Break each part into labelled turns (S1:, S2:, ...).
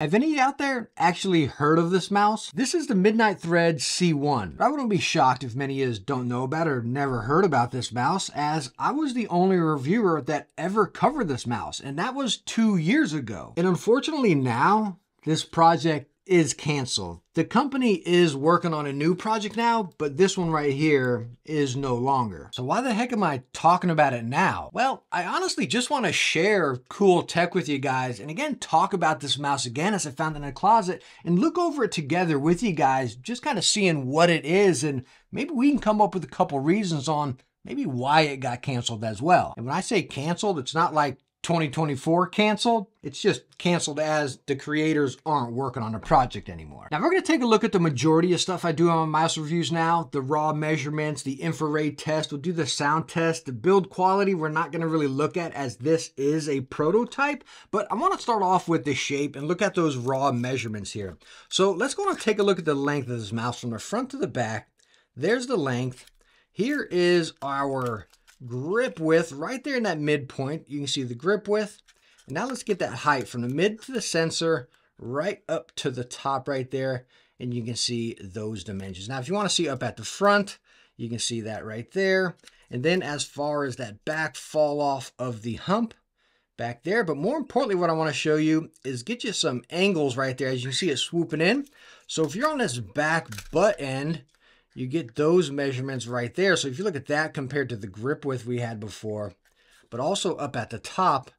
S1: Have any out there actually heard of this mouse? This is the Midnight Thread C1. I wouldn't be shocked if many of you don't know about or never heard about this mouse, as I was the only reviewer that ever covered this mouse, and that was two years ago. And unfortunately now, this project is canceled. The company is working on a new project now, but this one right here is no longer. So why the heck am I talking about it now? Well, I honestly just want to share cool tech with you guys and again talk about this mouse again as I found in a closet and look over it together with you guys, just kind of seeing what it is and maybe we can come up with a couple reasons on maybe why it got canceled as well. And when I say canceled, it's not like 2024 canceled. It's just canceled as the creators aren't working on the project anymore. Now we're going to take a look at the majority of stuff I do on my mouse reviews now. The raw measurements, the infrared test, we'll do the sound test, the build quality we're not going to really look at as this is a prototype, but I want to start off with the shape and look at those raw measurements here. So let's go and take a look at the length of this mouse from the front to the back. There's the length. Here is our grip width right there in that midpoint. You can see the grip width. And now let's get that height from the mid to the sensor right up to the top right there. And you can see those dimensions. Now, if you want to see up at the front, you can see that right there. And then as far as that back fall off of the hump back there. But more importantly, what I want to show you is get you some angles right there. As you can see it swooping in. So if you're on this back butt end, you get those measurements right there. So if you look at that compared to the grip width we had before, but also up at the top,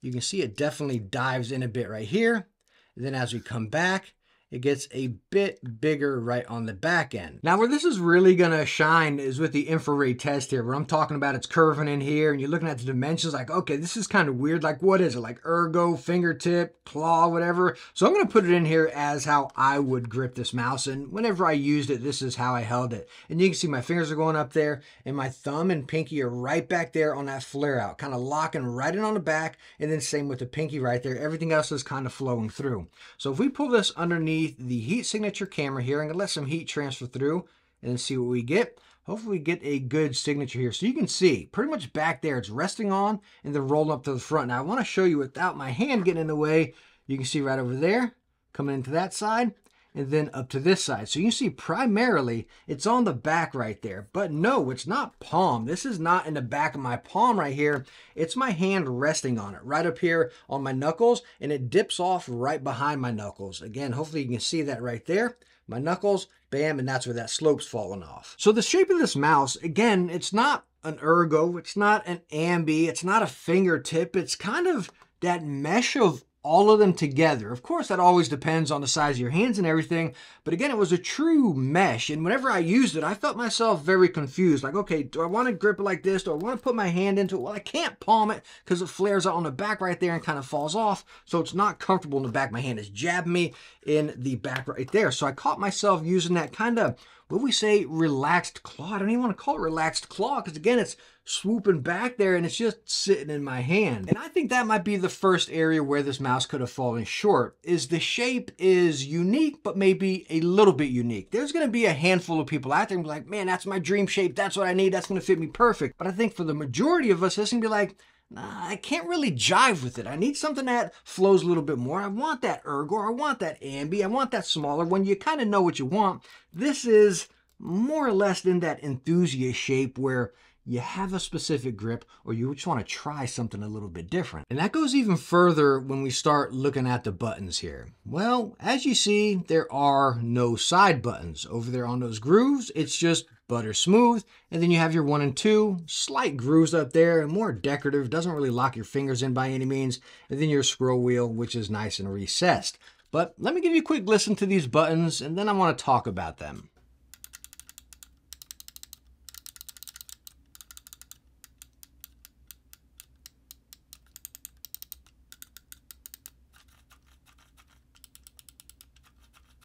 S1: you can see it definitely dives in a bit right here. And then as we come back, it gets a bit bigger right on the back end. Now where this is really gonna shine is with the infrared test here, where I'm talking about it's curving in here and you're looking at the dimensions like, okay, this is kind of weird. Like what is it? Like ergo, fingertip, claw, whatever. So I'm gonna put it in here as how I would grip this mouse. And whenever I used it, this is how I held it. And you can see my fingers are going up there and my thumb and pinky are right back there on that flare out, kind of locking right in on the back. And then same with the pinky right there. Everything else is kind of flowing through. So if we pull this underneath underneath the heat signature camera here. I'm to let some heat transfer through and then see what we get. Hopefully we get a good signature here. So you can see pretty much back there, it's resting on and then rolling up to the front. Now I want to show you without my hand getting in the way. You can see right over there, coming into that side and then up to this side. So you see primarily it's on the back right there. But no, it's not palm. This is not in the back of my palm right here. It's my hand resting on it right up here on my knuckles and it dips off right behind my knuckles. Again, hopefully you can see that right there. My knuckles, bam, and that's where that slope's falling off. So the shape of this mouse, again, it's not an ergo, it's not an ambi, it's not a fingertip. It's kind of that mesh of all of them together. Of course, that always depends on the size of your hands and everything, but again, it was a true mesh. And whenever I used it, I felt myself very confused. Like, okay, do I want to grip it like this? Do I want to put my hand into it? Well, I can't palm it because it flares out on the back right there and kind of falls off. So it's not comfortable in the back. My hand is jabbing me in the back right there. So I caught myself using that kind of what we say relaxed claw. I don't even want to call it relaxed claw because again, it's swooping back there and it's just sitting in my hand. And I think that might be the first area where this mouse could have fallen short is the shape is unique, but maybe a little bit unique. There's going to be a handful of people out there and be like, man, that's my dream shape. That's what I need. That's going to fit me perfect. But I think for the majority of us, this to be like, I can't really jive with it. I need something that flows a little bit more. I want that ergo, I want that ambi, I want that smaller one. You kind of know what you want. This is more or less in that enthusiast shape where you have a specific grip or you just want to try something a little bit different. And that goes even further when we start looking at the buttons here. Well, as you see, there are no side buttons. Over there on those grooves, it's just butter smooth. And then you have your one and two, slight grooves up there, and more decorative, doesn't really lock your fingers in by any means. And then your scroll wheel, which is nice and recessed. But let me give you a quick listen to these buttons and then I want to talk about them.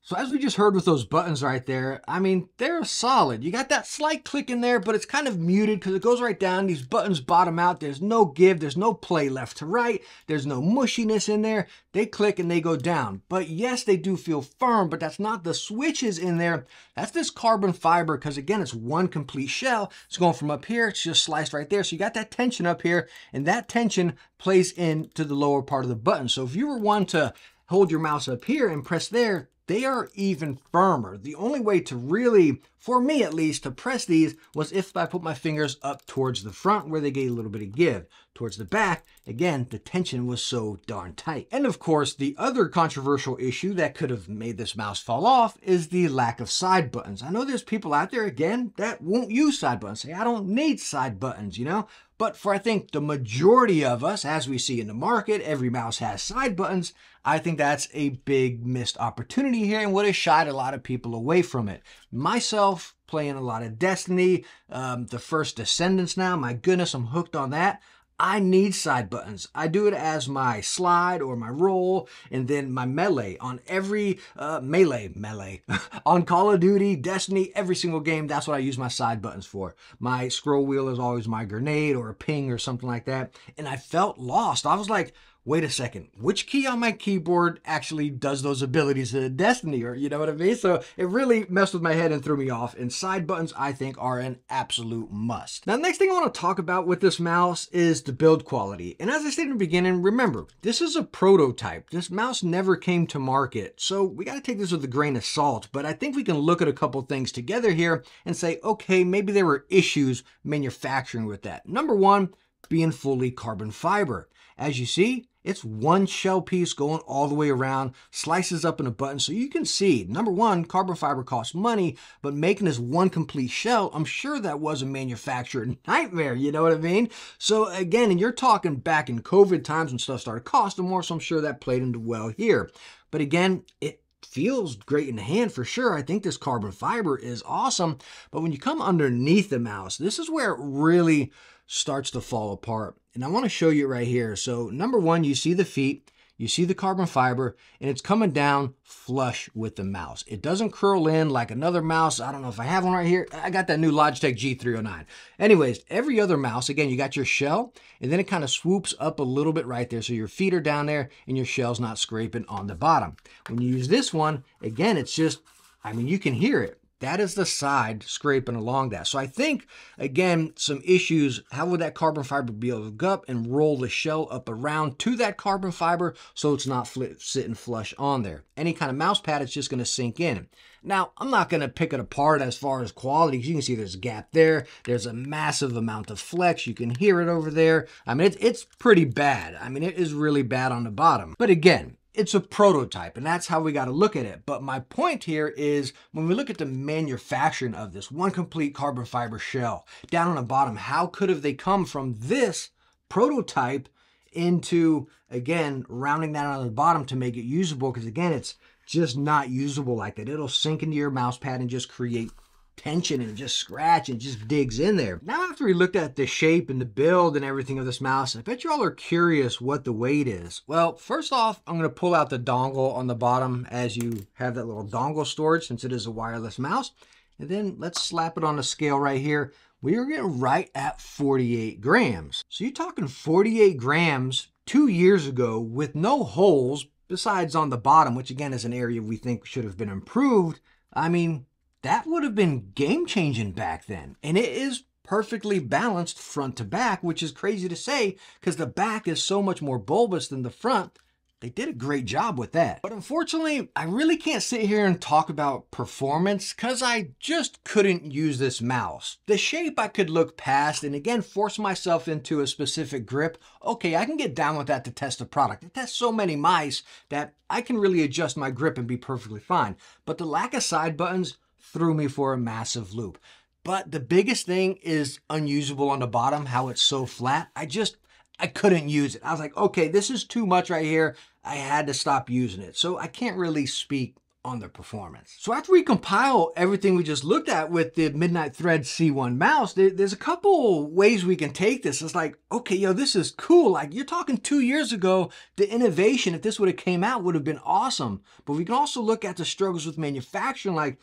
S1: So as we just heard with those buttons right there, I mean, they're solid. You got that slight click in there, but it's kind of muted because it goes right down. These buttons bottom out. There's no give. There's no play left to right. There's no mushiness in there. They click and they go down. But yes, they do feel firm, but that's not the switches in there. That's this carbon fiber because again, it's one complete shell. It's going from up here. It's just sliced right there. So you got that tension up here and that tension plays into the lower part of the button. So if you were one to hold your mouse up here and press there, they are even firmer. The only way to really, for me at least, to press these was if I put my fingers up towards the front where they gave a little bit of give. Towards the back, again, the tension was so darn tight. And of course, the other controversial issue that could have made this mouse fall off is the lack of side buttons. I know there's people out there, again, that won't use side buttons. Say, I don't need side buttons, you know? But for I think the majority of us, as we see in the market, every mouse has side buttons. I think that's a big missed opportunity here and would have shied a lot of people away from it. Myself, playing a lot of Destiny, um, the first Descendants now, my goodness, I'm hooked on that. I need side buttons. I do it as my slide or my roll and then my melee on every uh, melee, melee, on Call of Duty, Destiny, every single game. That's what I use my side buttons for. My scroll wheel is always my grenade or a ping or something like that. And I felt lost. I was like, wait a second, which key on my keyboard actually does those abilities to Destiny, or you know what I mean? So it really messed with my head and threw me off. And side buttons, I think, are an absolute must. Now, the next thing I want to talk about with this mouse is the build quality. And as I stated in the beginning, remember, this is a prototype. This mouse never came to market. So we got to take this with a grain of salt. But I think we can look at a couple things together here and say, okay, maybe there were issues manufacturing with that. Number one, being fully carbon fiber. As you see, it's one shell piece going all the way around, slices up in a button. So you can see, number one, carbon fiber costs money, but making this one complete shell, I'm sure that was a manufacturer nightmare. You know what I mean? So again, and you're talking back in COVID times when stuff started costing more, so I'm sure that played into well here. But again, it feels great in the hand for sure. I think this carbon fiber is awesome. But when you come underneath the mouse, this is where it really starts to fall apart. And I want to show you right here. So number one, you see the feet, you see the carbon fiber, and it's coming down flush with the mouse. It doesn't curl in like another mouse. I don't know if I have one right here. I got that new Logitech G309. Anyways, every other mouse, again, you got your shell, and then it kind of swoops up a little bit right there. So your feet are down there, and your shell's not scraping on the bottom. When you use this one, again, it's just, I mean, you can hear it. That is the side scraping along that. So I think, again, some issues. How would that carbon fiber be able to go up and roll the shell up around to that carbon fiber so it's not sitting flush on there? Any kind of mouse pad, it's just going to sink in. Now, I'm not going to pick it apart as far as quality. You can see there's a gap there. There's a massive amount of flex. You can hear it over there. I mean, it's pretty bad. I mean, it is really bad on the bottom. But again, it's a prototype and that's how we got to look at it. But my point here is when we look at the manufacturing of this one complete carbon fiber shell down on the bottom, how could have they come from this prototype into again rounding that on the bottom to make it usable? Because again, it's just not usable like that. It'll sink into your mouse pad and just create tension and just scratch and just digs in there. Now after we looked at the shape and the build and everything of this mouse, I bet you all are curious what the weight is. Well, first off, I'm going to pull out the dongle on the bottom as you have that little dongle storage since it is a wireless mouse. And then let's slap it on the scale right here. We are getting right at 48 grams. So you're talking 48 grams two years ago with no holes besides on the bottom, which again is an area we think should have been improved. I mean, that would have been game changing back then. And it is perfectly balanced front to back, which is crazy to say because the back is so much more bulbous than the front. They did a great job with that. But unfortunately, I really can't sit here and talk about performance because I just couldn't use this mouse. The shape I could look past and again force myself into a specific grip. Okay, I can get down with that to test a product. It tests so many mice that I can really adjust my grip and be perfectly fine. But the lack of side buttons, threw me for a massive loop. But the biggest thing is unusable on the bottom, how it's so flat. I just, I couldn't use it. I was like, okay, this is too much right here. I had to stop using it. So I can't really speak on the performance. So after we compile everything we just looked at with the Midnight Thread C1 mouse, there, there's a couple ways we can take this. It's like, okay, yo, this is cool. Like you're talking two years ago, the innovation, if this would have came out, would have been awesome. But we can also look at the struggles with manufacturing, like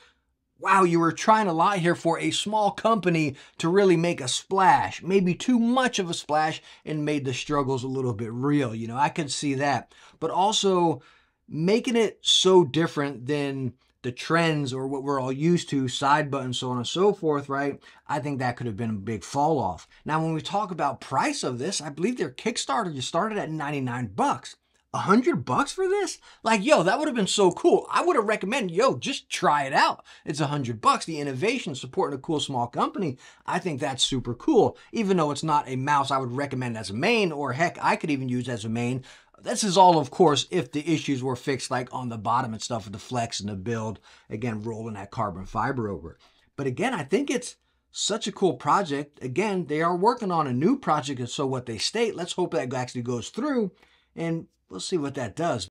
S1: wow, you were trying a lot here for a small company to really make a splash, maybe too much of a splash, and made the struggles a little bit real. You know, I could see that. But also making it so different than the trends or what we're all used to, side buttons, so on and so forth, right? I think that could have been a big fall off. Now, when we talk about price of this, I believe their Kickstarter, you started at 99 bucks. A hundred bucks for this? Like, yo, that would have been so cool. I would have recommended, yo, just try it out. It's a hundred bucks. The innovation, supporting a cool small company. I think that's super cool. Even though it's not a mouse I would recommend as a main, or heck, I could even use as a main. This is all, of course, if the issues were fixed, like on the bottom and stuff with the flex and the build. Again, rolling that carbon fiber over. But again, I think it's such a cool project. Again, they are working on a new project, and so what they state. Let's hope that actually goes through, and we'll see what that does.